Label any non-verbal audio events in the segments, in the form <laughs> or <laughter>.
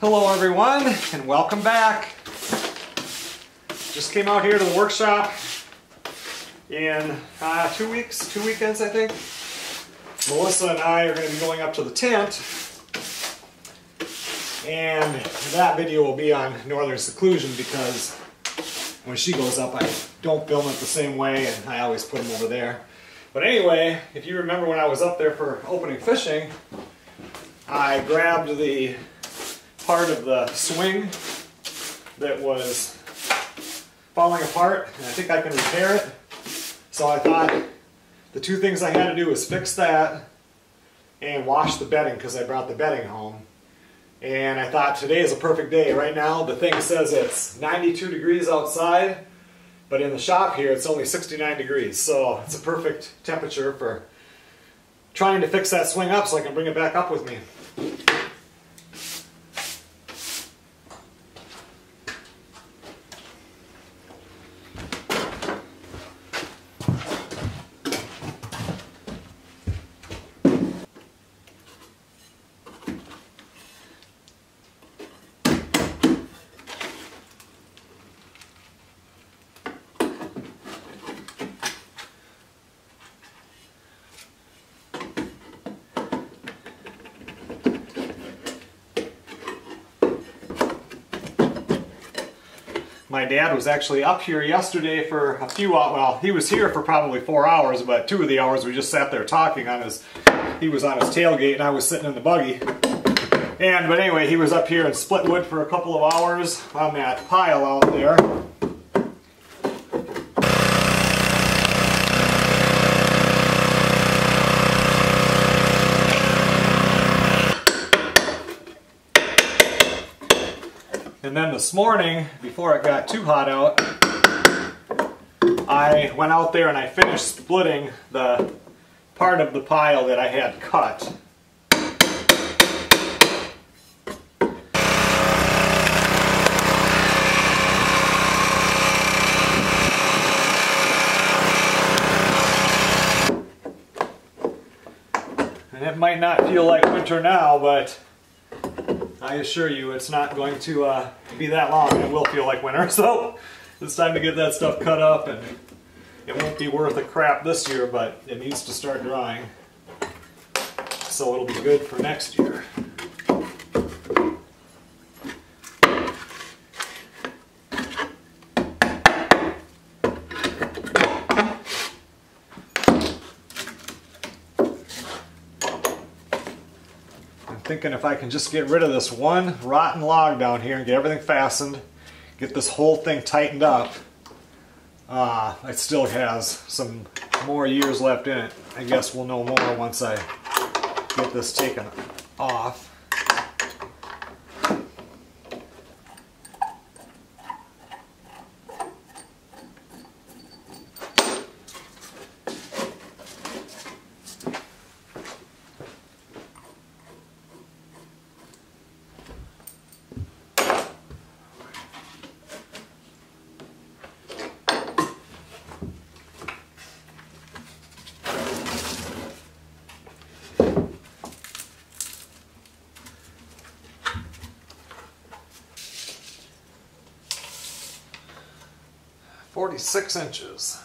Hello everyone and welcome back. Just came out here to the workshop in uh, two weeks, two weekends I think. Melissa and I are going to be going up to the tent and that video will be on Northern Seclusion because when she goes up I don't film it the same way and I always put them over there. But anyway, if you remember when I was up there for opening fishing, I grabbed the part of the swing that was falling apart and I think I can repair it. So I thought the two things I had to do was fix that and wash the bedding because I brought the bedding home. And I thought today is a perfect day. Right now the thing says it's 92 degrees outside but in the shop here it's only 69 degrees so it's a perfect temperature for trying to fix that swing up so I can bring it back up with me. My dad was actually up here yesterday for a few hours. Well, he was here for probably four hours, but two of the hours we just sat there talking on his, he was on his tailgate and I was sitting in the buggy. And, but anyway, he was up here in Splitwood for a couple of hours on that pile out there. And then this morning, before it got too hot out, I went out there and I finished splitting the part of the pile that I had cut. And it might not feel like winter now, but I assure you it's not going to uh, be that long. It will feel like winter, <laughs> so it's time to get that stuff cut up and it won't be worth a crap this year, but it needs to start drying. So it'll be good for next year. Thinking if I can just get rid of this one rotten log down here and get everything fastened, get this whole thing tightened up, uh, it still has some more years left in it. I guess we'll know more once I get this taken off. Forty-six inches.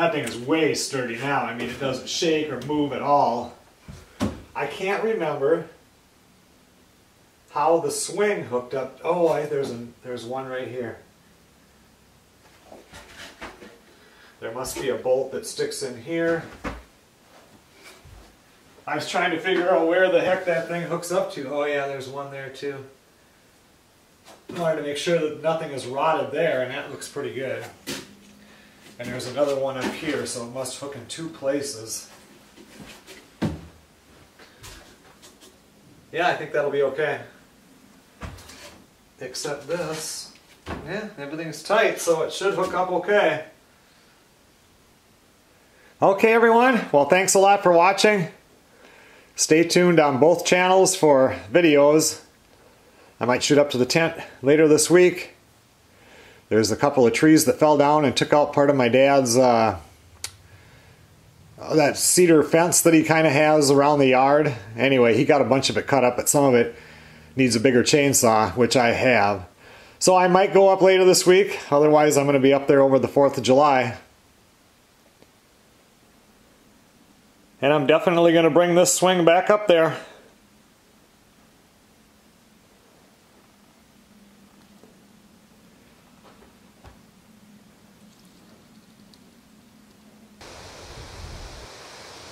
That thing is way sturdy now. I mean, it doesn't shake or move at all. I can't remember how the swing hooked up. Oh, I, there's a, there's one right here. There must be a bolt that sticks in here. I was trying to figure out where the heck that thing hooks up to. Oh yeah, there's one there too. I wanted to make sure that nothing is rotted there, and that looks pretty good. And there's another one up here, so it must hook in two places. Yeah, I think that'll be okay. Except this. Yeah, everything's tight, so it should hook up okay. Okay everyone, well thanks a lot for watching. Stay tuned on both channels for videos. I might shoot up to the tent later this week. There's a couple of trees that fell down and took out part of my dad's uh, that cedar fence that he kind of has around the yard. Anyway, he got a bunch of it cut up, but some of it needs a bigger chainsaw, which I have. So I might go up later this week. Otherwise, I'm going to be up there over the 4th of July. And I'm definitely going to bring this swing back up there.